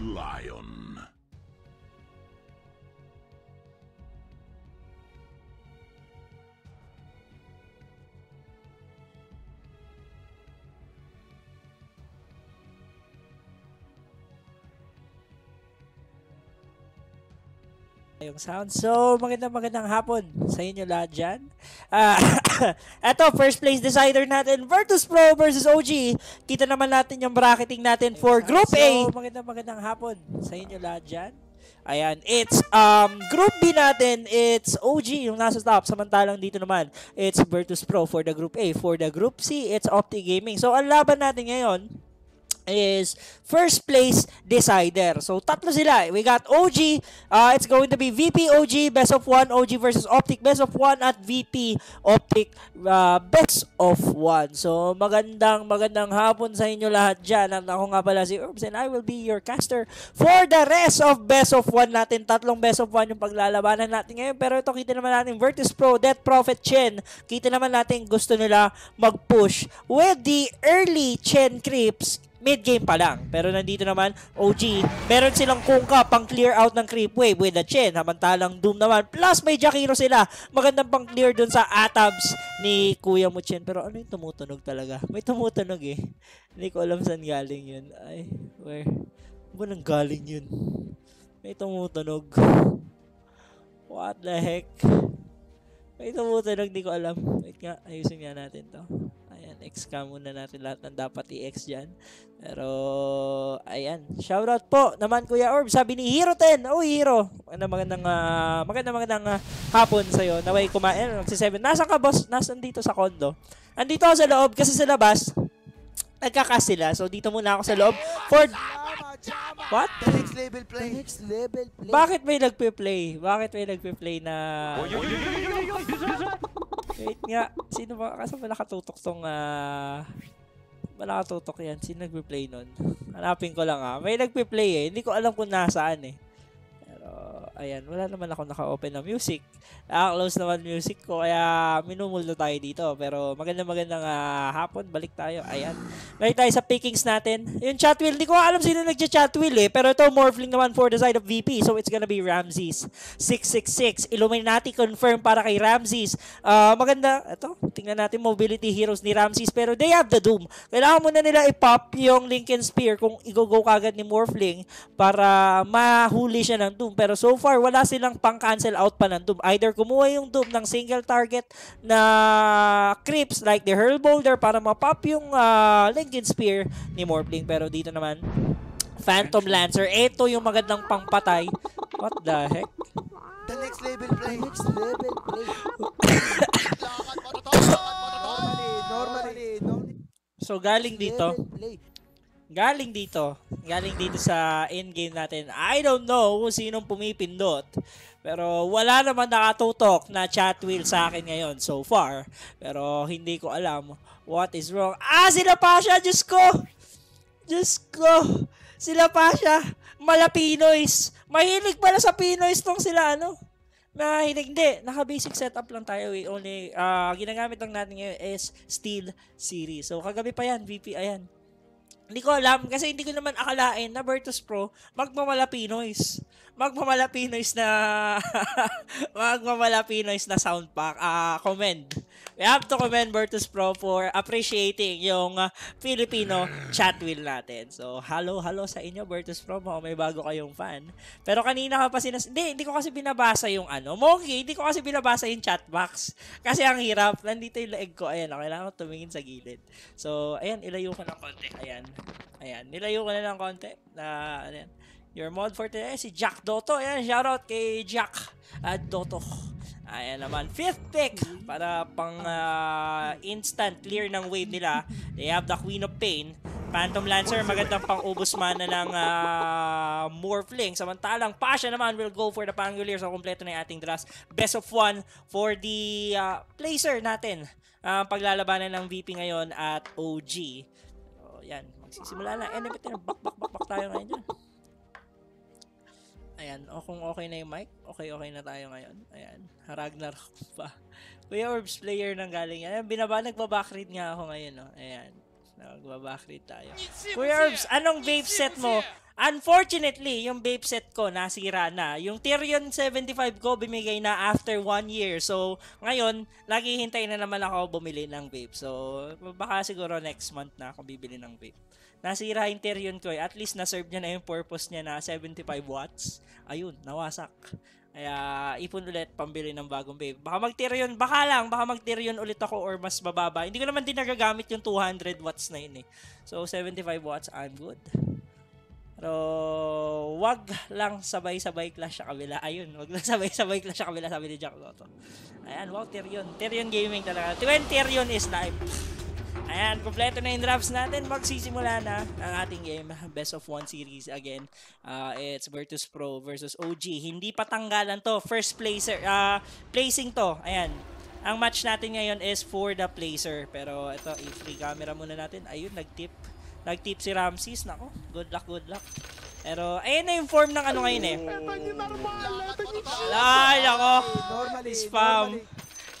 Lion. Yung sound. So, magandang magandang hapon sa inyo lahat dyan. Uh, eto, first place decider natin, Virtus Pro versus OG. Kita naman natin yung bracketing natin for Group A. So, magandang magandang hapon sa inyo lahat dyan. Ayan, it's um group B natin, it's OG yung nasa top. Samantalang dito naman, it's Virtus Pro for the group A. For the group C, it's Opti Gaming. So ang laban natin ngayon, is first place decider. So tatlo sila. We got OG, uh, it's going to be VP OG, best of one, OG versus Optic, best of one at VP Optic, uh, best of one. So magandang magandang hapon sa inyo lahat dyan. At ako nga pala si Urbs and I will be your caster for the rest of best of one natin. Tatlong best of one yung paglalabanan natin ngayon. Pero ito kita naman natin Virtus Pro, Death Prophet Chen. Kita naman natin gusto nila mag-push with the early Chen creeps mid-game pa lang. Pero nandito naman, OG, meron silang kungka pang clear out ng creep wave with the Chen. Hamantalang Doom naman. Plus, may Jakiro sila. Magandang pang clear dun sa atabs ni Kuya mo Chen. Pero ano yung tumutunog talaga? May tumutunog eh. Hindi ko alam saan galing yun. Ay, where? Ba nang galing yun? May tumutunog. What the heck? May tumutunog, di ko alam. Wait nga, ayusin nga natin to. Ayan, X ka muna natin lahat ng dapat i-X dyan. Pero, ayan. Shoutout po naman Kuya Orb. Sabi ni Hero 10. Oh, Hero. Ano, magandang, uh, magandang, magandang uh, hapon sa'yo. Naway kumain. Magsi 7. Nasaan ka, boss? Nasaan dito sa condo? Andito ako sa loob kasi sa labas, nagkakas sila. So, dito muna ako sa loob. For... What? The next level play. The next level play. Bakit may nagpe-play? Bakit may nagpe-play na... Wait nga, sino ba? Kasi ba nakatutok tong, ah... Uh, ba nakatutok yan? Sino nagpe-play nun? Hanapin ko lang ah. May nagpe-play eh. Hindi ko alam kung nasaan eh. Ayan, wala naman ako naka-open na music. Naka-close naman music ko, kaya minumulto tayo dito. Pero magandang magandang uh, hapon, balik tayo. Ayan. Balik tayo sa pickings natin. Yung chat wheel, hindi ko alam sino nagcha-chat wheel eh. Pero ito, Morphling naman for the side of VP. So it's gonna be Ramses. 666. Illuminati confirm para kay Ramses. Uh, maganda, ito, tingnan natin mobility heroes ni Ramses. Pero they have the Doom. Kailangan muna nila i-pop yung Lincoln Spear kung i-go-go kagad ni Morphling para mahuli siya ng Doom. Pero so far, wala silang pang-cancel out pa ng Doom. Either kumuha yung Doom ng single target na creeps like the Hurl Boulder para mapop yung uh, Lincoln Spear ni Morphling. Pero dito naman, Phantom Lancer. Ito yung magandang pangpatay. What the heck? The next level play. The next level play. normally, normally, normally. So galing dito. Galing dito. Galing dito sa in-game natin. I don't know kung sinong pumipindot. Pero wala naman nakatutok na chat wheel sa akin ngayon so far. Pero hindi ko alam what is wrong. Ah, sila pa siya! Diyos ko! Diyos ko! Sila pa siya! Mala Pinoys! Mahilig pala sa Pinoys tong sila, ano? Mahilig. Hindi. Naka-basic setup lang tayo. We only, uh, ginagamit lang natin ngayon is Steel Series. So, kagabi pa yan, VP, ayan. Hindi ko alam kasi hindi ko naman akalain na Virtus Pro magmamala Pinoys magmamala Pinoys na magmamala Pinoys na sound pack. Uh, commend. We have to commend Virtus Pro for appreciating yung Filipino chat wheel natin. So, hello, hello sa inyo, Virtus Pro. Mo, may bago kayong fan. Pero kanina ka pa sinas... Hindi, hindi ko kasi binabasa yung ano. Monkey, hindi ko kasi binabasa yung chat box. Kasi ang hirap. Nandito yung leeg ko. Ayan, kailangan ko tumingin sa gilid. So, ayan, ilayo ko ng konti. Ayan. Ayan, nilayo ko na ng konti. Na, uh, ayan. Your mod for today, si Jack Doto. Ayan, shoutout kay Jack at Doto. Ayan naman, fifth pick para pang uh, instant clear ng wave nila. They have the Queen of Pain. Phantom Lancer, magandang pang ubos mana ng uh, Morphling. Samantalang Pasha naman will go for the Pangolier. So, kompleto na yung ating draft. Best of one for the uh, placer natin. Uh, paglalabanan ng VP ngayon at OG. So, yan. Magsisimula na. And bak, bak, bak, bak tayo ngayon dyan. Ayan, o kung okay na yung mic, okay-okay na tayo ngayon. Ayan, Ragnar pa. Kuya Orbs player nang galing. Ayan, binaba, nagbabackread nga ako ngayon. No? Ayan. Nagbabakrit tayo. Kuya Herbs, anong vape set mo? Unfortunately, yung vape set ko nasira na. Yung Tyrion 75 ko bimigay na after one year. So, ngayon, lagi hintay na naman ako bumili ng vape. So, baka siguro next month na ako bibili ng vape. Nasira yung Tyrion ko eh. At least na-serve niya na yung purpose niya na 75 watts. Ayun, nawasak. Kaya ipon ulit pambili ng bagong vape. Baka mag-Tyrion, baka lang, baka mag-Tyrion ulit ako or mas bababa. Hindi ko naman din nagagamit yung 200 watts na yun eh. So 75 watts, I'm good. Pero wag lang sabay-sabay clash sa kabila. Ayun, wag lang sabay-sabay clash sa kabila sabi ni Jack Lotto. Ayan, wow, Tyrion. Tyrion Gaming talaga. 20 Tyrion is live. Ayan, kompleto na yung drafts natin. Magsisimula na ang ating game. Best of one series again. Uh, it's Virtus Pro versus OG. Hindi pa tanggalan to. First placer, uh, placing to. Ayan. Ang match natin ngayon is for the placer. Pero ito, i-free camera muna natin. Ayun, nag-tip. Nag-tip si Ramses. Nako, good luck, good luck. Pero, ayun na yung form ng ano ngayon eh. Ay. Normally, Spam. normally.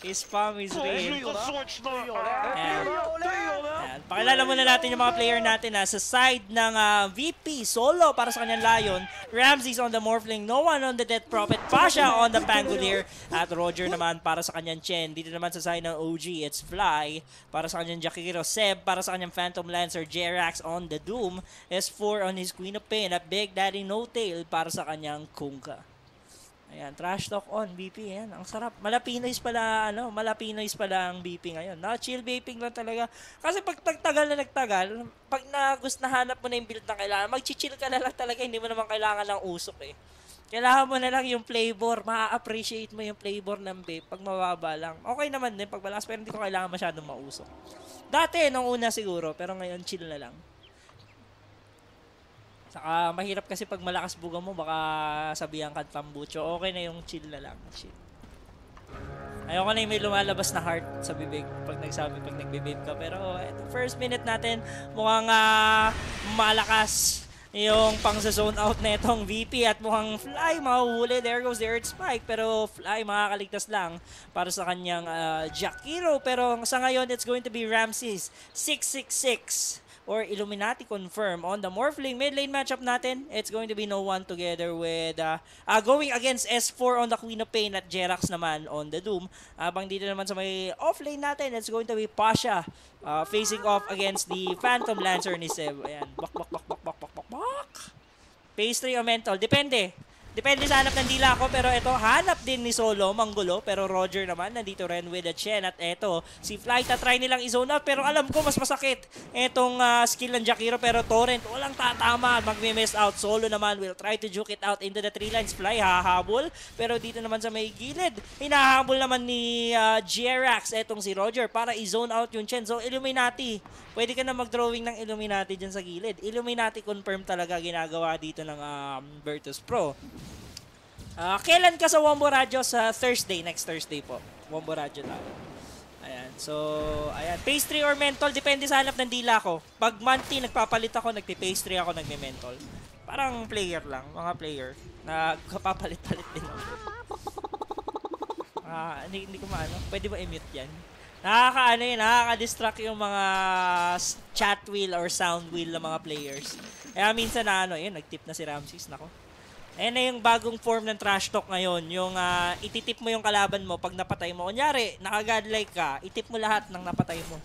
His spam is real. Ayan. Ayan. Pakilala muna natin yung mga player natin na sa side ng ah, VP solo para sa kanyang Lion. Ramses on the Morphling, no one on the Death Prophet, Pasha on the Pangolier, at Roger naman para sa kanyang Chen. Dito naman sa side ng OG, it's Fly para sa kanyang Jakiro. Seb para sa kanyang Phantom Lancer. Jerax on the Doom. S4 on his Queen of Pain. At Big Daddy No Tail para sa kanyang Kunka. Ayan, trash talk on BP. Ayan, ang sarap. Malapinoys pala, ano, malapinoys pala ang BP ngayon. Na chill vaping lang talaga. Kasi pag tagtagal na nagtagal, pag na gusto na hanap mo na yung build na kailangan, mag-chill ka na lang talaga. Hindi mo naman kailangan ng usok eh. Kailangan mo na lang yung flavor. Ma-appreciate mo yung flavor ng vape pag mababa lang. Okay naman din pag malakas, pero hindi ko kailangan masyadong mausok. Dati, nung una siguro, pero ngayon chill na lang. Saka mahirap kasi pag malakas buga mo, baka sabihan ka tambucho. Okay na yung chill na lang. Chill. Ayoko na yung may lumalabas na heart sa bibig pag nagsabi, pag nagbe-vape ka. Pero eto, first minute natin, mukhang ah, malakas yung pang sa zone out na itong VP at mukhang Fly mahuhuli. There goes the Earth Spike. Pero Fly makakaligtas lang para sa kanyang ah, Jakiro. Pero sa ngayon, it's going to be Ramses 666 or Illuminati confirm on the Morphling mid lane matchup natin. It's going to be no one together with uh, uh, going against S4 on the Queen of Pain at Jerax naman on the Doom. Abang dito naman sa may off lane natin, it's going to be Pasha uh, facing off against the Phantom Lancer ni Seb. Ayan, bak bak bak bak bak bak bak bak. Pastry o mental, depende. Depende sa hanap ng dila ko, pero ito, hanap din ni Solo, Manggulo, pero Roger naman, nandito rin with a Chen, at eto, si Fly, try nilang i-zone out, pero alam ko, mas masakit itong ah, skill ng Jakiro, pero Torrent, walang tatama, magme-miss out, Solo naman will try to juke it out into the three lines, Fly, hahabol, pero dito naman sa may gilid, hinahabol naman ni ah, Jerax, etong si Roger, para i-zone out yung Chen, so Illuminati, pwede ka na mag-drawing ng Illuminati dyan sa gilid, Illuminati confirm talaga ginagawa dito ng um, Virtus Pro. Ah, kailan ka sa Wombo Radio? Sa Thursday, next Thursday po. Wombo Radio tayo. Ayan. So, ayan. Pastry or mentol, depende sa hanap ng dila ko. Pag monthly, nagpapalit ako, nagpe-pastry ako, nagme-mentol. Parang player lang, mga player. Nagpapalit-palit din ako. Ah, hindi, hindi ko maano. Pwede ba i-mute yan? Nakakaano yun, nakaka-distract yung mga chat wheel or sound wheel ng mga players. Kaya minsan na ano, yun, nag-tip na si Ramses, nako. Ayan na yung bagong form ng trash talk ngayon. Yung ah, ititip mo yung kalaban mo pag napatay mo. Kunyari, naka-godlike ka, itip mo lahat ng napatay mo.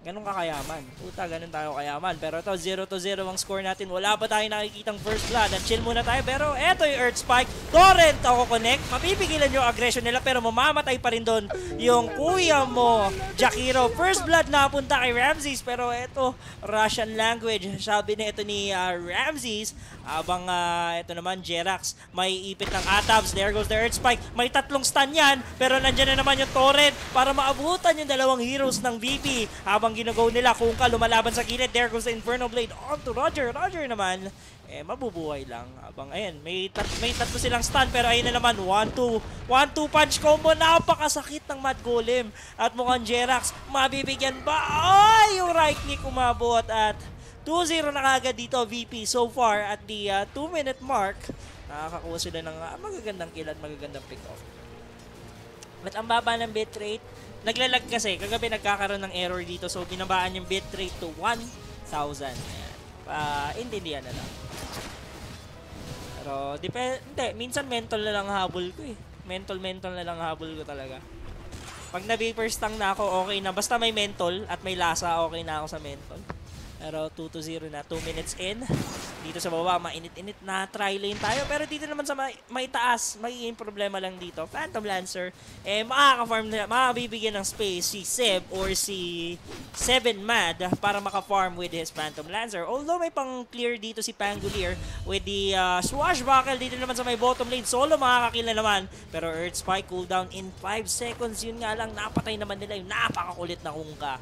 Ganun ka kayaman. Puta, ganun tayo kayaman. Pero ito, 0 to 0 ang score natin. Wala pa tayo nakikitang first blood. At chill muna tayo. Pero eto yung Earth Spike. Torrent ako connect. Mapipigilan yung aggression nila. Pero mamamatay pa rin doon yung kuya mo, Jakiro. First blood napunta kay Ramses. Pero eto, Russian language. Sabi na ito ni ah, Ramses. Abang ah, ito naman, Jerax. May ipit ng Atabs. There goes the Earth Spike. May tatlong stun yan. Pero nandyan na naman yung Torrent para maabutan yung dalawang heroes ng VP. Habang ginago nila kung ka lumalaban sa gilid. There goes the Inferno Blade on to Roger. Roger naman, eh, mabubuhay lang. Habang, ayun, may, tat may tatlo silang stun. Pero ayun na naman, 1-2. 1-2 punch combo. Napakasakit ng Mad Golem. At mukhang Jerax, mabibigyan ba? Ay, yung right click umabot. At 2-0 na kagad dito, VP. So far, at the 2-minute mark, nakakakuha sila ng ah, magagandang kill at magagandang pick-off. At ang baba ng bitrate, naglalag kasi. Kagabi nagkakaroon ng error dito. So, binabaan yung bitrate to 1,000. Ayan. Pa, intindihan na lang. Pero, depende. Hindi, minsan mental na lang habol ko eh. Mental, mental na lang habol ko talaga. Pag na-vapor stang na ako, okay na. Basta may mental at may lasa, okay na ako sa mental. Pero 2 to 0 na, 2 minutes in. Dito sa baba, mainit-init na try lane tayo. Pero dito naman sa may, may taas, magiging problema lang dito. Phantom Lancer, eh, makaka-farm na, makabibigyan ng space si Seb or si Seven Mad para maka-farm with his Phantom Lancer. Although may pang-clear dito si Pangolier with the uh, Swashbuckle dito naman sa may bottom lane. Solo makakakill na naman. Pero Earth Spike cooldown in 5 seconds. Yun nga lang, napatay naman nila yung napakakulit na kungka.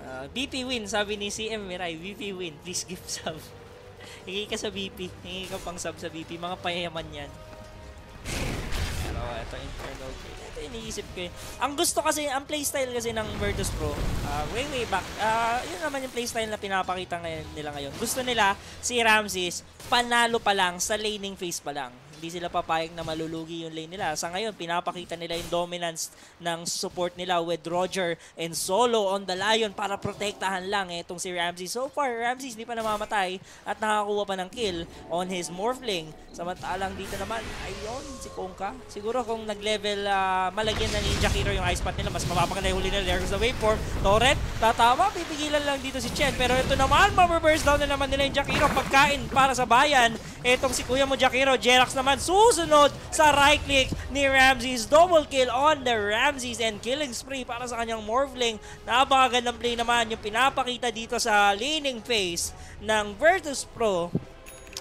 Uh, BP win, sabi ni CM Mirai. BP win, please give sub. Hingi ka sa BP. Hingi ka pang sub sa BP. Mga payaman yan. Pero ito, Infernal Gate. Ito iniisip ko eh. Ang gusto kasi, ang playstyle kasi ng Virtus Pro, uh, way way back, uh, yun naman yung playstyle na pinapakita ngayon, nila ngayon. Gusto nila, si Ramses, panalo pa lang sa laning phase pa lang hindi sila papayag na malulugi yung lane nila. Sa ngayon, pinapakita nila yung dominance ng support nila with Roger and Solo on the Lion para protektahan lang eh, itong si Ramsey. So far, Ramsey hindi pa namamatay at nakakuha pa ng kill on his Morphling. Samantalang dito naman, ayun, si Kongka. Siguro kung nag-level uh, malagyan ng Ninja Hero yung ice spot nila, mas mapapaganda yung huli nila. There goes the waveform. Torret, tatama, pipigilan lang dito si Chen. Pero ito naman, ma-reverse down na naman nila yung Jack Hero. Pagkain para sa bayan. Itong si Kuya mo Jack Hero, Jerax naman susunod sa right click ni Ramses. Double kill on the Ramses and killing spree para sa kanyang Morphling. Napakagandang play naman yung pinapakita dito sa laning phase ng Virtus Pro.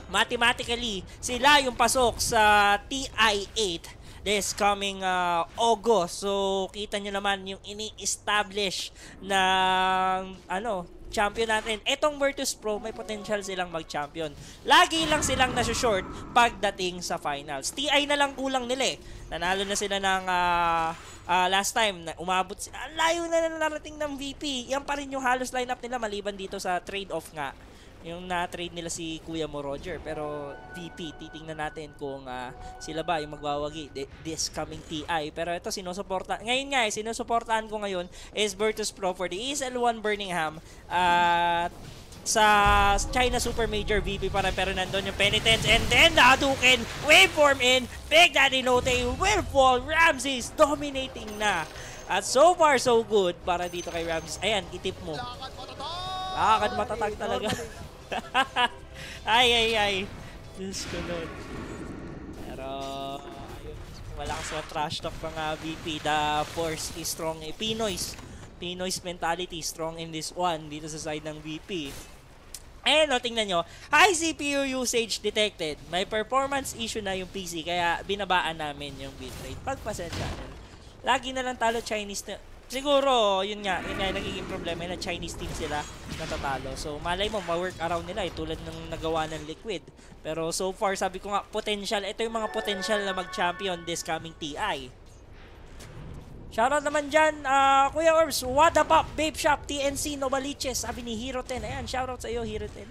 Mathematically, sila yung pasok sa TI-8 this coming uh, August. So, kita nyo naman yung ini-establish na ano, champion natin. Etong Virtus Pro, may potential silang mag-champion. Lagi lang silang nasa-short pagdating sa finals. TI na lang kulang nila eh. Nanalo na sila ng uh, uh, last time. Na umabot sila. Layo na narating ng VP. Yan pa rin yung halos lineup nila maliban dito sa trade-off nga yung na-trade nila si Kuya mo Roger. Pero VP, titingnan natin kung uh, sila ba yung magwawagi this coming TI. Pero ito, sinusuporta. Ngayon nga, eh, sinusuportahan ko ngayon is Virtus Pro for the ESL1 Birmingham. At uh, sa China Super Major VP para pero nandun yung Penitence and then the Hadouken waveform in Big Daddy Note will fall Ramses dominating na at so far so good para dito kay Ramses ayan itip mo lakad matatag talaga ay, ay, ay. Diyos ko nun. Pero, ayun. Malakas na trash talk mga VP. The force is strong. Eh, Pinoy's. Pinoy's mentality strong in this one dito sa side ng VP. Eh, no, tingnan nyo. High CPU usage detected. May performance issue na yung PC, kaya binabaan namin yung bitrate. Pagpasensya Lagi na lang talo Chinese siguro, yun nga, yun nga nagiging problema na Chinese team sila natatalo. So, malay mo, ma-work around nila eh, tulad ng nagawa ng Liquid. Pero so far, sabi ko nga, potential, ito yung mga potential na mag-champion this coming TI. Shoutout naman dyan, uh, Kuya Orbs, what pop, Babe Shop, TNC, Novaliches, sabi ni Hero 10. Ayan, shoutout sa iyo, Hero 10.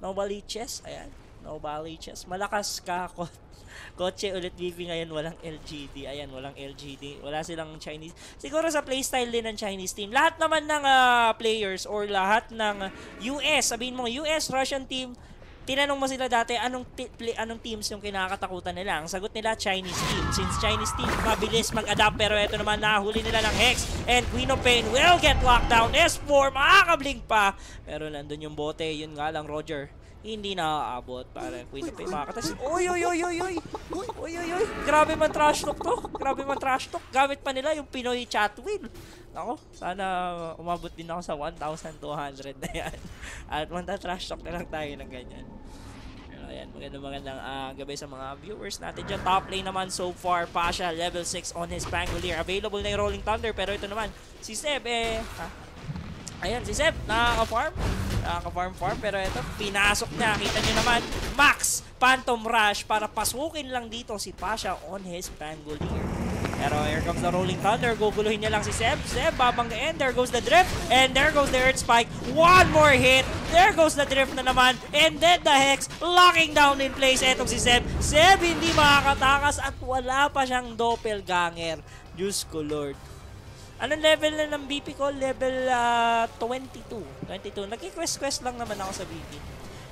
Novaliches, ayan, Novaliches. Malakas ka ako. Kotse ulit VP ngayon, walang LGD. Ayan, walang LGD. Wala silang Chinese. Siguro sa playstyle din ng Chinese team. Lahat naman ng uh, players or lahat ng US, sabihin mo, US, Russian team, tinanong mo sila dati anong play, anong teams yung kinakatakutan nila. Ang sagot nila Chinese team. Since Chinese team mabilis mag-adapt pero ito naman nahuli nila ng Hex and Queen of Pain will get locked down. S4 makakablink pa. Pero nandun yung bote. Yun nga lang Roger hindi nakakaabot para Queen of Pain makakatas. Uy, uy, uy, uy, uy. Uy, uy, uy. Grabe man trash talk to. Grabe man trash talk. Gamit pa nila yung Pinoy chat wheel. Ako, sana umabot din ako sa 1,200 na yan. At manta trash talk na lang tayo ng ganyan. Pero ayan, magandang magandang uh, gabi sa mga viewers natin dyan. Top lane naman so far, Pasha, level 6 on his Pangolier. Available na yung Rolling Thunder, pero ito naman, si Seb, eh, ha? Ayan, si Seb, nakaka-farm nakaka-farm farm. Pero ito, pinasok niya. Kita niyo naman, Max Phantom Rush para pasukin lang dito si Pasha on his Pangolier. Pero here comes the Rolling Thunder. Guguluhin niya lang si Seb. Seb, babanggain. There goes the drift. And there goes the Earth Spike. One more hit. There goes the drift na naman. And then the Hex locking down in place. Etong si Seb. Seb hindi makakatakas at wala pa siyang doppelganger. Diyos ko Lord. Anong level na ng BP ko? Level ah, 22. 22. Nagki-quest-quest lang naman ako sa BP.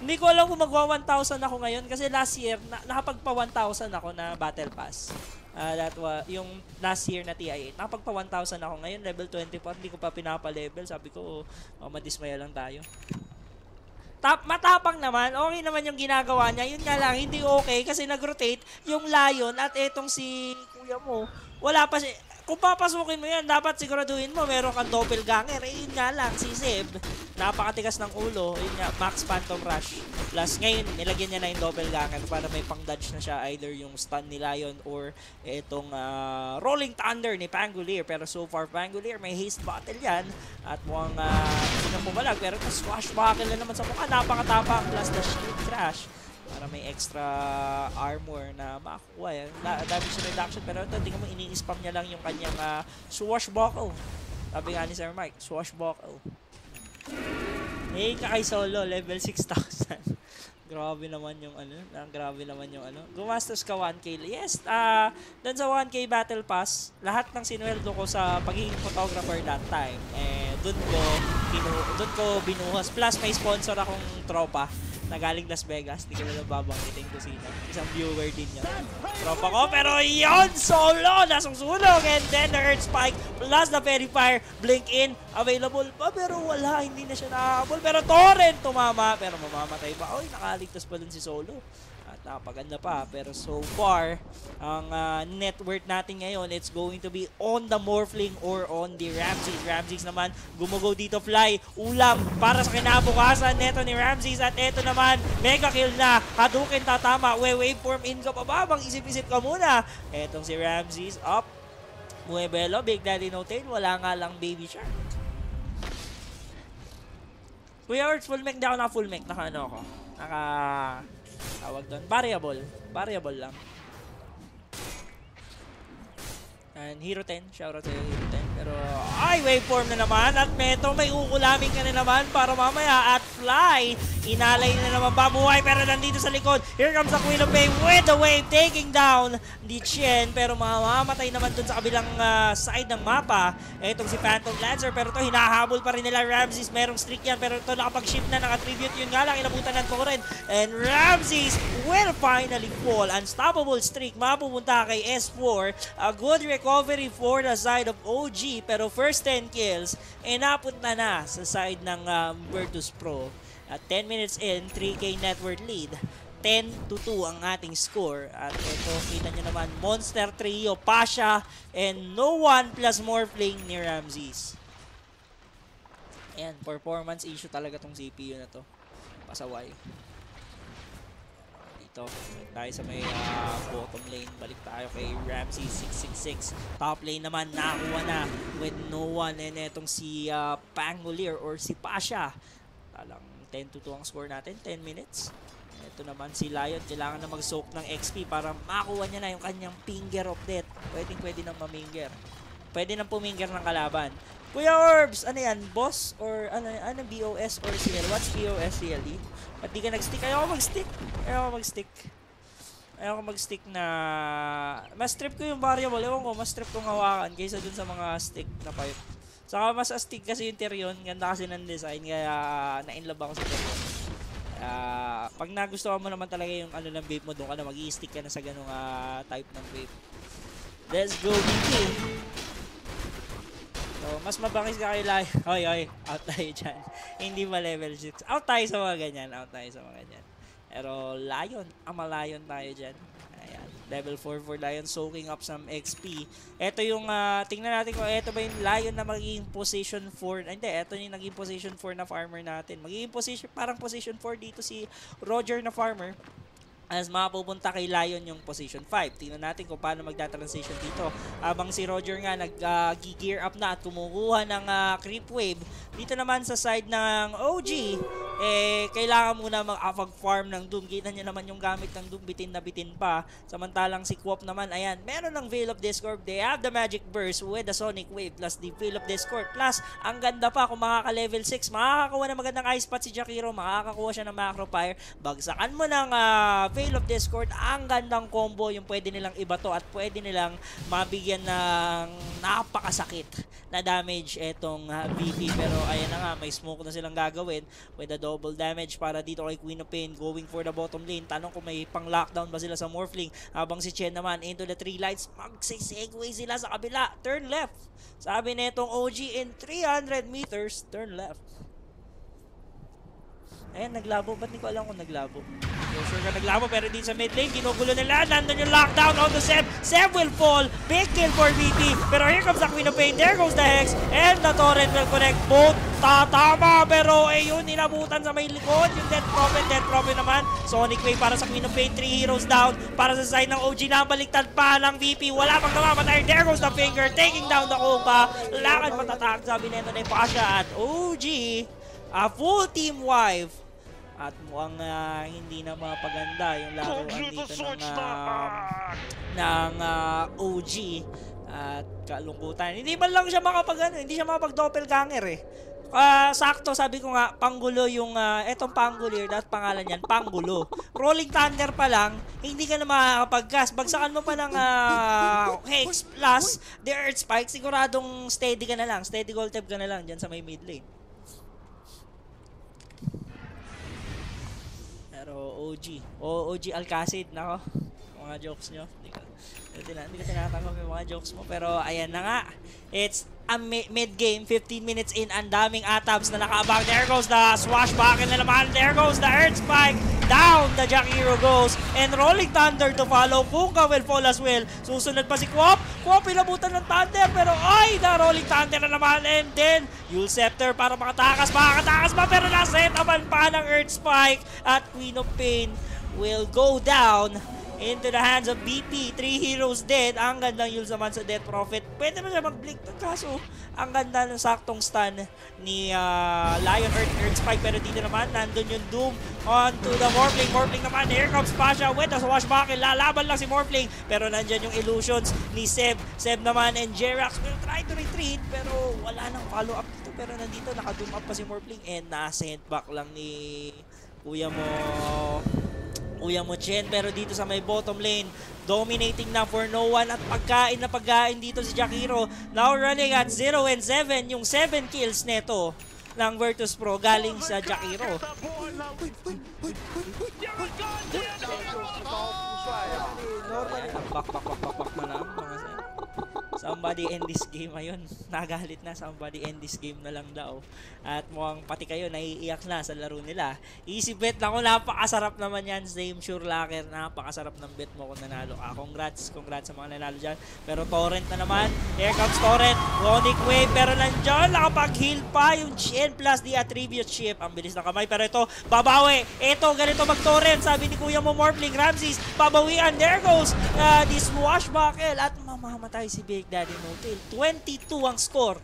Hindi ko alam kung magwa 1,000 ako ngayon kasi last year, na, nakapagpa 1,000 ako na Battle Pass. Ah, that wa, yung last year na TI8. Nakapagpa 1,000 ako ngayon, level 24. Hindi ko pa pinapa-level. Sabi ko, oh, madismaya lang tayo. Tap, matapang naman, okay naman yung ginagawa niya. Yun nga lang, hindi okay kasi nag-rotate yung Lion at etong si kuya mo. Wala pa si... Kung papasukin mo yan, dapat siguraduhin mo meron kang doppelganger. Eh, yun nga lang, si Zeb, napakatigas ng ulo. Yun nga, Max Phantom Rush. Plus, ngayon, nilagyan niya na yung doppelganger para may pang-dodge na siya. Either yung stun ni Lion or itong ah, Rolling Thunder ni Pangolier. Pero so far, Pangolier, may haste battle yan. At mukhang uh, sinapumalag. Pero ito, swashbuckle na naman sa mukha. Napakatapang. Plus the shield crash para may extra armor na makakuha. Da- damage reduction pero ito, tingnan mo, ini-spam niya lang yung kanyang uh, swashbuckle. Sabi nga ni Sir Mike, swashbuckle. Hey, kakay solo, level 6,000. grabe naman yung ano, ang grabe naman yung ano. Gumastos ka 1k. Yes, ah, doon sa 1k battle pass, lahat ng sinweldo ko sa pagiging photographer that time, eh doon ko binu doon ko binuhos. Plus may sponsor akong tropa na galing Las Vegas. Hindi ko na babanggitin ko sino. Isang viewer din niya. Tropa ko. Pero yon Solo! Nasusunog! And then the Earth Spike plus the Fire. Blink in. Available pa. Pero wala. Hindi na siya nakahabol. Pero Torrent tumama. Pero mamamatay pa. Oy, nakaligtas pa dun si Solo. At napaganda pa. Pero so far, ang ah, net worth natin ngayon, it's going to be on the Morphling or on the Ramses. Ramses naman, gumugo dito fly. Ulam para sa kinabukasan neto ni Ramses. At eto naman, mega kill na. Hadouken tatama. We waveform in ka pa ba? Bang isip-isip ka muna. Etong si Ramses up. Muebelo, Big Daddy No Tail. Wala nga lang Baby Shark. Kuya Orts, full mech. Hindi ako naka full mech. Naka ano ako. Naka... Tawag doon. Variable. Variable lang. And Hero 10. Shoutout sa'yo, Hero 10. Pero, ay, waveform na naman. At Meto, may ukulamin ka na naman para mamaya. At Fly, inalay na naman babuhay. Pero nandito sa likod, here comes the Queen of Bay with the wave taking down the Chen. Pero mamamatay naman dun sa kabilang ah, side ng mapa. Etong si Phantom Lancer. Pero to hinahabol pa rin nila Ramses. Merong streak yan. Pero ito nakapag-shift na naka-tribute. Yun nga lang, inabutan ng Torrent. And Ramses will finally fall. Unstoppable streak. Mapupunta kay S4. A good recovery for the side of OG. Pero first 10 kills, eh napunta na sa side ng um, Virtus Pro. At 10 minutes in, 3K net worth lead. 10 to 2 ang ating score. At ito, kita nyo naman, Monster Trio, Pasha, and no one plus Morphling ni Ramses. Ayan, performance issue talaga tong CPU na to. Pasaway. Dito, balik tayo sa may ah, bottom lane. Balik tayo kay Ramsey 666. Top lane naman, nakuha na with no one. And etong si ah, Pangolier or si Pasha. Talang 10 to 2 ang score natin, 10 minutes. Ito naman si Lion, kailangan na mag-soak ng XP para makuha niya na yung kanyang finger of death. Pwedeng pwede nang maminger. Pwede nang puminger ng kalaban. Kuya Orbs, ano yan? Boss or ano, ano BOS or CL? What's BOS CLE? Ba't di ka nag-stick? Ayaw ko mag-stick. Ayaw ko mag-stick. Ayaw ko mag-stick na... Mas trip ko yung variable. Ewan ko, mas trip kong hawakan kaysa dun sa mga stick na pipe. Saka mas astig kasi yung Tyrion. Ganda kasi ng design. Kaya na-inlove ako sa Tyrion. Ah, pag nagustuhan mo naman talaga yung ano ng vape mo, doon ka na mag-i-stick ka na sa ganung ah, type ng vape. Let's go, BK! So, mas mabangis ka kay Lai. Hoy, hoy, out tayo dyan. Hindi ba level 6? Out tayo sa mga ganyan, out tayo sa mga ganyan. Pero Lion, ama Lion tayo dyan. Ayan, level 4 for Lion, soaking up some XP. Ito yung, ah, tingnan natin kung ito ba yung Lion na magiging position 4. Hindi, ito yung naging position 4 na farmer natin. Magiging position, parang position 4 dito si Roger na farmer as mapupunta kay Lion yung position 5. Tingnan natin kung paano magda-transition dito. Abang si Roger nga nag-gear up na at kumukuha ng ah, creep wave. Dito naman sa side ng OG, eh, kailangan muna mag-farm ng Doom. Kita niyo naman yung gamit ng Doom, bitin na bitin pa. Samantalang si Quop naman, ayan, meron ng Veil of Discord. They have the Magic Burst with the Sonic Wave plus the Veil of Discord. Plus, ang ganda pa kung makaka-level 6, makakakuha ng magandang Ice Spot si Jakiro, makakakuha siya ng Macro Fire. Bagsakan mo ng ah, Veil of Discord, ang gandang combo yung pwede nilang ibato at pwede nilang mabigyan ng napakasakit na damage etong ah, VP. Pero ayan na nga, may smoke na silang gagawin with the double damage para dito kay Queen of Pain going for the bottom lane. Tanong kung may pang lockdown ba sila sa Morphling habang si Chen naman into the three lights. Magsisegue sila sa kabila. Turn left. Sabi netong OG in 300 meters, turn left. Ayan, naglabo. Ba't di ko alam kung naglabo? Sure ka naglabo, pero din sa mid lane, ginugulo nila. Nandun yung lockdown on the Seb. Seb will fall. Big kill for VP. Pero here comes the Queen of Pain. There goes the Hex. And the Torrent will connect both. Tatama, pero eh yun, inabutan sa may likod. Yung Death Prophet, Death Prophet naman. Sonic Wave para sa Queen of Pain. Three heroes down. Para sa side ng OG na baliktad pa ng VP. Wala pang namamatay. There goes the finger. Taking down the Kumpa. Lakad matatag. Sabi nito na yung Pasha at OG a full team wife at mukhang ah, hindi na mapaganda yung laruan dito ng, ah, ng ah, OG at kalungkutan. Hindi man lang siya makapag ano, hindi siya makapag doppelganger eh. Ah, sakto sabi ko nga panggulo yung ah, etong panggulir dahil pangalan niyan panggulo. Rolling Thunder pa lang, hindi ka na makakapag-gas. Bagsakan mo pa ng ah, Hex plus the Earth Spike, siguradong steady ka na lang. Steady gold tab ka na lang diyan sa may mid lane. OG. O OG Alcacid, nako. Mga jokes nyo. Hindi ko, hindi ko, hindi ko tinatanggap yung mga jokes mo. Pero ayan na nga. It's a mi- mid-game, 15 minutes in. Ang daming atabs na nakaabang. There goes the swashbuckle na naman. There goes the Earth Spike. Down the Jack Hero goes. And Rolling Thunder to follow. Kuka will fall as well. Susunod pa si Quop. Quop ilabutan ng Thunder. Pero ay, the Rolling Thunder na naman. And then, Yule Scepter para makatakas. Makatakas pa. Pero naset naman pa ng Earth Spike. At Queen of Pain will go down into the hands of BP. Three heroes dead. Ang gandang Yule naman sa Death Prophet. Pwede mo siya mag-blink. Kaso, ang ganda ng saktong stun ni ah, Lion Earth Earth Spike. Pero dito naman, nandun yung Doom on to the Morphling. Morphling naman, here comes Pasha with the swashbuckle. Lalaban lang si Morphling. Pero nandyan yung illusions ni Seb. Seb naman and Jerax will try to retreat. Pero wala nang follow-up dito. Pero nandito, naka-doom up pa si Morphling. And na-send back lang ni kuya mo Kuya mo Chen, pero dito sa may bottom lane, dominating na for no one at pagkain na pagkain dito si Jakiro. Now running at 0 and 7, yung 7 kills neto ng Virtus Pro galing sa Jakiro. Normally, Bak, bak, bak, bak, Somebody end this game ayun. Nagalit na somebody end this game na lang daw. At mukhang pati kayo naiiyak na sa laro nila. Easy bet lang ko. Napakasarap naman yan. Same sure locker. Napakasarap ng bet mo kung nanalo ka. Congrats. Congrats sa mga nanalo dyan. Pero Torrent na naman. Here comes Torrent. Ronic Wave. Pero nandyan. Nakapag-heal pa yung Chen plus the attribute chip. Ang bilis ng kamay. Pero ito, babawi. Ito, ganito mag-Torrent. Sabi ni Kuya mo Morphling Ramses. Babawian. There goes uh, the swashbuckle. At mamamatay si Big Daddy Motel. 22 ang score.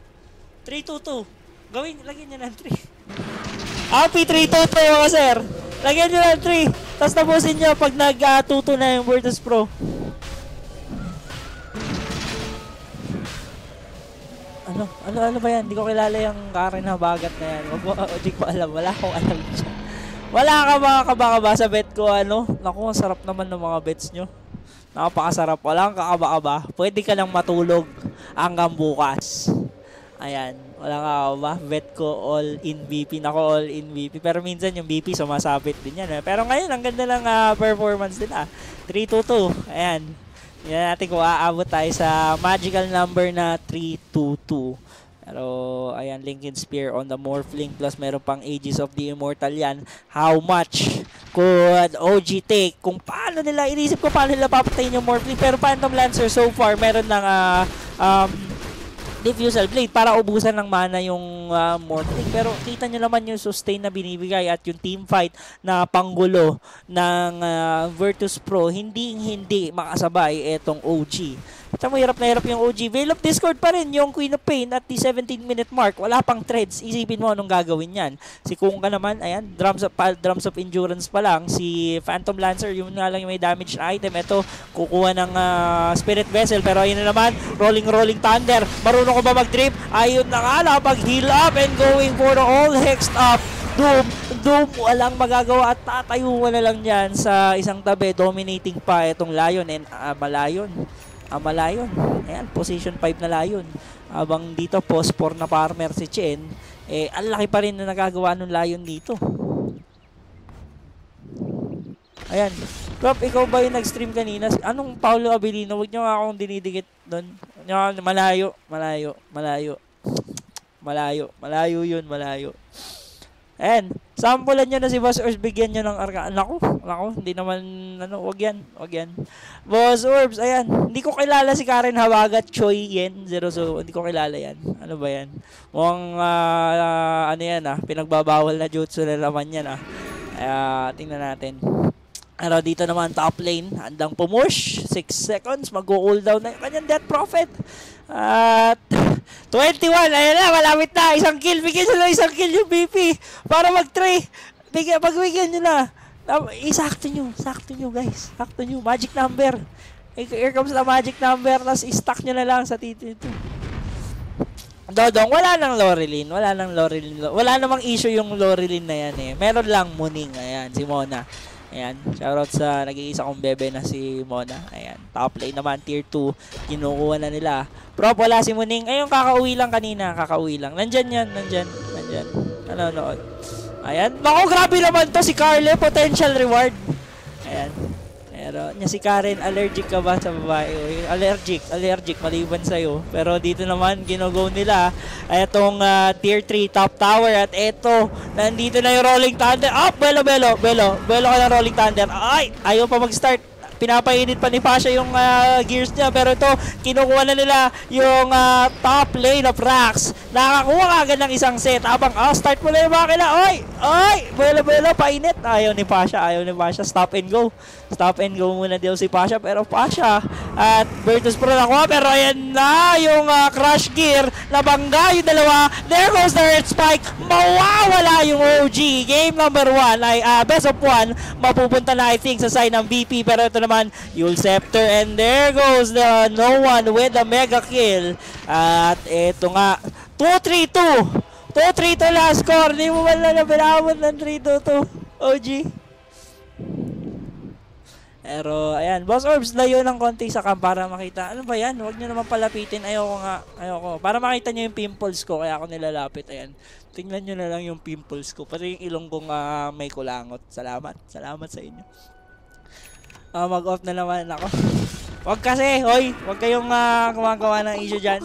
3-2-2. Gawin, lagyan niya ng 3. Happy 3-2-2 mga sir. Lagyan niyo ng 3. Tapos tapusin niyo pag nag-2-2 na yung Virtus Pro. Ano? Ano, ano ba yan? Hindi ko kilala yung Karen na bagat na yan. Hindi ko alam. Wala akong alam dyan. Wala ka mga kabakaba sa bet ko, ano? Naku, ang sarap naman ng mga bets nyo. Napakasarap. Walang kakaba-kaba. Pwede ka lang matulog hanggang bukas. Ayan. Walang kakaba. Bet ko all in BP. Nako all in BP. Pero minsan yung BP sumasabit din yan. Eh. Pero ngayon, ang ganda lang ah, performance nila. 3-2-2. Ayan. Yan natin kung aabot tayo sa magical number na 3-2-2. Pero, ayan, Lincoln Spear on the Morphling plus meron pang Ages of the Immortal yan. How much could OG take? Kung paano nila, inisip ko paano nila papatayin yung Morphling. Pero Phantom Lancer so far, meron ng ah, um, diffusal blade para ubusan ng mana yung uh, Mortling. Pero kita nyo naman yung sustain na binibigay at yung team fight na panggulo ng uh, Virtus Pro, hindi hindi makasabay etong OG. At mo, hirap na hirap yung OG. Veil of Discord pa rin yung Queen of Pain at the 17 minute mark. Wala pang threads. Isipin mo anong gagawin yan. Si Kung ka naman, ayan, drums of, drums of endurance pa lang. Si Phantom Lancer, yung nga lang yung may damage na item. Ito, kukuha ng uh, Spirit Vessel. Pero ayun na naman, Rolling Rolling Thunder. Marunong ko ba mag-drip? Ayun na nga lang, pag-heal up and going for all hexed up. Doom, Doom, walang magagawa at tatayo na lang yan sa isang tabi. Dominating pa itong Lion and uh, Malayon ang malayon. Ayan, position 5 na layon. Habang dito, post 4 na farmer si Chen, eh, ang laki pa rin na nagagawa ng layon dito. Ayan. Rob, ikaw ba yung nag-stream kanina? Anong Paulo Abilino? Huwag nyo nga akong dinidikit doon. Malayo, malayo, malayo. Malayo, malayo yun, malayo. And, sampulan nyo na si Boss Orbs, bigyan nyo ng arka. Naku, naku, hindi naman, ano, wag yan, wag yan. Boss Orbs, ayan, hindi ko kilala si Karen Hawagat Choi Yen, zero, so, hindi ko kilala yan. Ano ba yan? Mukhang, uh, uh, ano yan ah, pinagbabawal na jutsu na naman yan ah. Uh, tingnan natin. Pero dito naman, top lane, handang pumush, 6 seconds, mag-cool down na yung kanyang Death Prophet. At 21, ayun na, malapit na. Isang kill, bigyan nyo na isang kill yung BP para mag-try. Bigyan, pagbigyan nyo na. Isakto nyo, sakto nyo guys. Sakto nyo, magic number. Here comes the magic number, tapos i-stack nyo na lang sa TT2. Dodong, wala nang Loreline, wala nang Loreline. Wala namang issue yung Loreline na yan eh. Meron lang Muning, ayan, si Mona. Ayan, shoutout sa nag-iisa kong bebe na si Mona. Ayan, top lane naman, tier 2, kinukuha na nila. Prop, wala si Muning. Ayun, kakauwi lang kanina, kakauwi lang. Nandyan yan, nandyan, nandyan. Nanonood. Ayan, naku, grabe naman to si Carle, potential reward. Ayan, pero niya si Karen, allergic ka ba sa babae? Allergic, allergic, maliban sa'yo. Pero dito naman, ginogo nila itong uh, tier 3 top tower. At eto, nandito na yung Rolling Thunder. Up, oh, belo, belo, belo. Belo ka ng Rolling Thunder. Ay, ayaw pa mag-start pinapainit pa ni Pasha yung uh, gears niya pero ito kinukuha na nila yung uh, top lane of Rax. Nakakuha agad ng isang set habang oh, start mo na yung makina. Oy! Oy! Buelo buelo painit. Ayaw ni Pasha ayaw ni Pasha stop and go. Stop and go muna deal si Pasha pero Pasha at Virtus Pro nakuha pero ayan na yung uh, crash gear nabangga yung dalawa there goes the red spike mawawala yung OG game number 1 ay uh, best of 1 mapupunta na I think sa side ng VP pero ito naman, Yul Scepter. And there goes the no one with the mega kill. At ito nga, 2-3-2. 2-3-2 last score. Hindi mo man lang binabot ng 3-2-2. OG. Pero, ayan. Boss Orbs, layo ng konti sa cam para makita. Ano ba yan? Huwag nyo naman palapitin. Ayoko nga. Ayoko. Para makita nyo yung pimples ko, kaya ako nilalapit. Ayan. Tingnan nyo na lang yung pimples ko. Pati yung ilong kong uh, may kulangot. Salamat. Salamat sa inyo uh, mag-off na naman ako. Wag kasi, hoy, wag kayong uh, gumagawa ng issue dyan.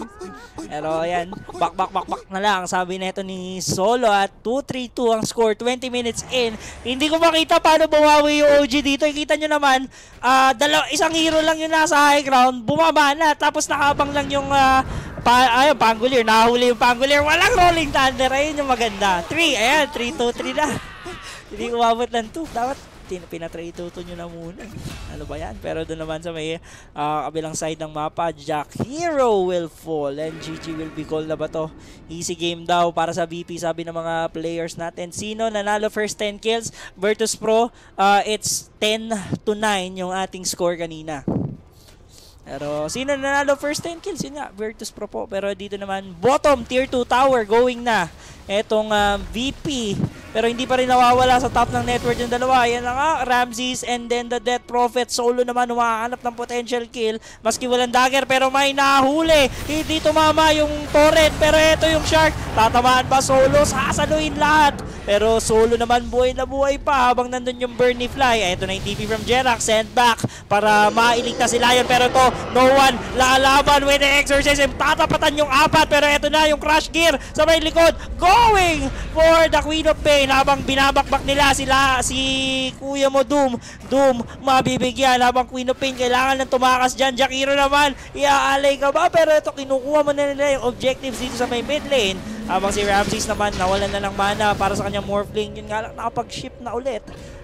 Pero ayan, back, back, back, back na lang. Sabi na ito ni Solo at 2-3-2 ang score, 20 minutes in. Hindi ko makita paano bumawi yung OG dito. Kita nyo naman, uh, dalaw isang hero lang yung nasa high ground, bumaba na. Tapos nakabang lang yung uh, pa, ayun, Pangolier. Nahuli yung Pangolier. Walang rolling thunder. Ayun yung maganda. 3, ayan, 3-2-3 na. Hindi umabot ng 2. Dapat tin pinatry ituto nyo na muna. Ano ba yan? Pero doon naman sa may uh, kabilang side ng mapa, Jack Hero will fall and GG will be called na ba to? Easy game daw para sa VP sabi ng mga players natin. Sino nanalo first 10 kills? Virtus Pro, uh, it's 10 to 9 yung ating score kanina. Pero sino nanalo first 10 kills? Yun nga, Virtus Pro po. Pero dito naman, bottom tier 2 tower going na. Etong um, VP pero hindi pa rin nawawala sa top ng network yung dalawa. Yan nga, Ramses and then the Death Prophet. Solo naman humahanap ng potential kill. Maski walang dagger pero may nahuli. Hindi tumama yung turret. Pero ito yung Shark. Tatamaan ba Solo? Sasaluin lahat. Pero Solo naman buhay na buhay pa habang nandun yung Bernie Fly. Ito na yung TP from Jerax. Send back para mailigtas si Lion. Pero to, no one lalaban with the Exorcism. Tatapatan yung apat. Pero ito na yung Crash Gear sa may likod. Going for the Queen of Pain lane habang binabakbak nila sila si Kuya mo Doom. Doom mabibigyan habang Queen of Pain kailangan ng tumakas dyan. Jakiro naman, iaalay ka ba? Pero ito kinukuha mo na nila yung objectives dito sa may mid lane. Habang si Ramses naman nawalan na ng mana para sa kanyang Morphling. Yun nga lang nakapag-ship na ulit.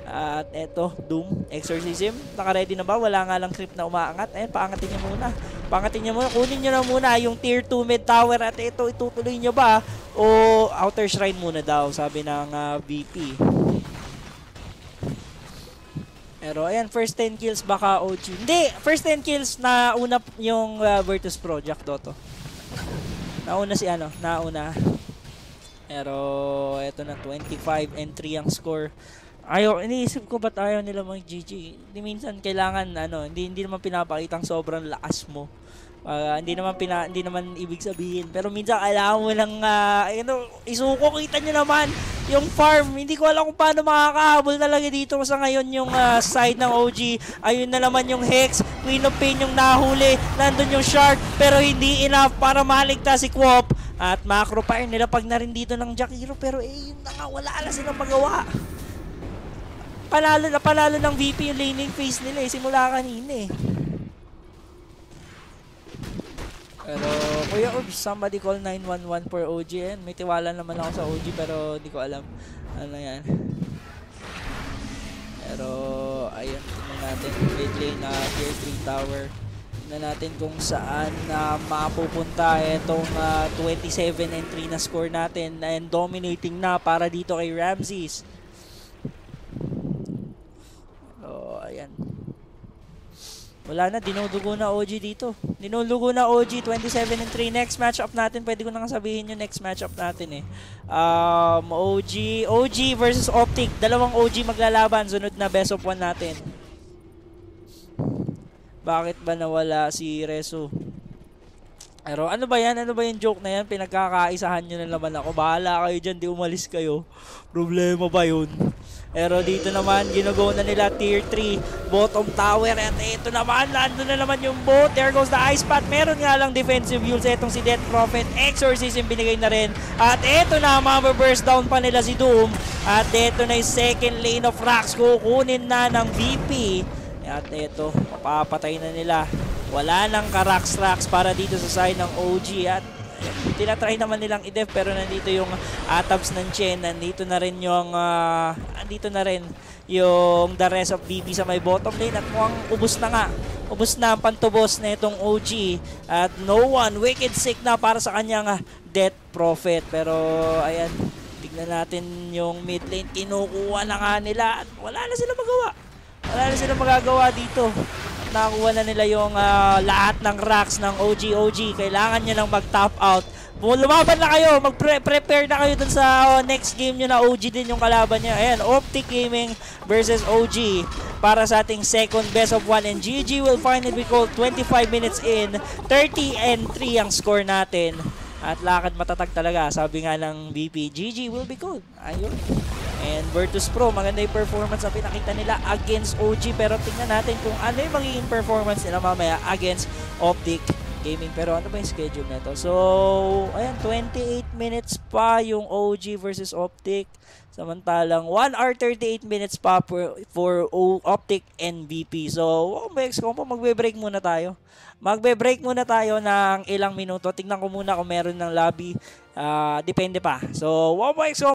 At eto, Doom, Exorcism. Naka-ready na ba? Wala nga lang creep na umaangat. Ayan, paangatin niyo muna. Paangatin niyo muna. Kunin niyo na muna yung tier 2 mid tower. At ito, itutuloy niyo ba? O outer shrine muna daw, sabi ng ah, VP. Pero ayan, first 10 kills baka OG. Hindi, first 10 kills na una yung uh, Virtus Project Dotto. Nauna si ano, nauna. Pero eto na 25 and 3 ang score. Ayaw, iniisip ko ba't ayaw nila mag GG. Hindi minsan kailangan ano, hindi hindi naman pinapakita ang sobrang lakas mo. Ah, hindi naman pina, hindi naman ibig sabihin. Pero minsan kailangan mo lang ah, ano, isuko kita niyo naman yung farm. Hindi ko alam kung paano makakahabol talaga dito sa ngayon yung ah, side ng OG. Ayun na naman yung Hex, Queen of Pain yung nahuli. Nandun yung Shark pero hindi enough para maligtas si Quop. At macro pa nila pag na rin dito ng Jakiro pero eh yun na nga wala na silang magawa. Panalo na panalo ng VP yung laning phase nila eh simula kanina eh. Pero, Kuya Urbs, somebody call 911 for OG. Ayan, may tiwala naman ako sa OG pero di ko alam ano yan. Pero, ayun, tingnan natin mid lane na tier 3 tower. Tingnan natin kung saan na mapupunta itong ah, 27 and 3 na score natin and dominating na para dito kay Ramses. So, ayan. Wala na, dinudugo na OG dito. Dinudugo na OG, 27 and 3. Next matchup natin, pwede ko nang sabihin yung next matchup natin eh. Um, OG, OG versus Optic. Dalawang OG maglalaban, sunod na best of one natin. Bakit ba nawala si Resu? Pero ano ba yan? Ano ba yung joke na yan? Pinagkakaisahan nyo na naman ako. Bahala kayo dyan, di umalis kayo. Problema ba yun? Pero dito naman, ginugo na nila tier 3, bottom tower. At ito naman, nandun na naman yung boat. There goes the ice spot. Meron nga lang defensive use. Itong si Death Prophet. Exorcism binigay na rin. At ito na, mababurst down pa nila si Doom. At ito na yung second lane of rocks. Kukunin na ng VP. At ito, papapatay na nila. Wala nang karaks-raks para dito sa side ng OG. At tinatry naman nilang i-def pero nandito yung atabs ng Chen. Nandito na rin yung, ah, nandito na rin yung the rest of BB sa may bottom lane. At mukhang ubus na nga. Ubus na ang pantubos na itong OG. At no one, wicked sick na para sa kanyang Death Prophet. Pero ayan, tignan natin yung mid lane. Kinukuha na nga nila at wala na sila magawa. Wala na sila magagawa dito. At nakakuha na nila yung ah, lahat ng racks ng OG-OG. Kailangan nyo lang mag-top out. Lumaban na kayo. Mag-prepare na kayo dun sa oh, next game nyo na OG din yung kalaban nyo. Ayan, Optic Gaming versus OG para sa ating second best of one. And GG will finally be called 25 minutes in. 30 and 3 ang score natin. At lakad matatag talaga. Sabi nga ng BP, GG will be called. Ayun. And Virtus Pro, maganda yung performance na pinakita nila against OG. Pero tingnan natin kung ano yung magiging performance nila mamaya against Optic Gaming. Pero ano ba yung schedule nito? So, ayan, 28 minutes pa yung OG versus Optic. Samantalang 1 hour 38 minutes pa for, for Optic and VP. So, oh, Bex, kung magbe-break muna tayo. Magbe-break muna tayo ng ilang minuto. Tingnan ko muna kung meron ng lobby. Ah, depende pa. So, wow, Bex,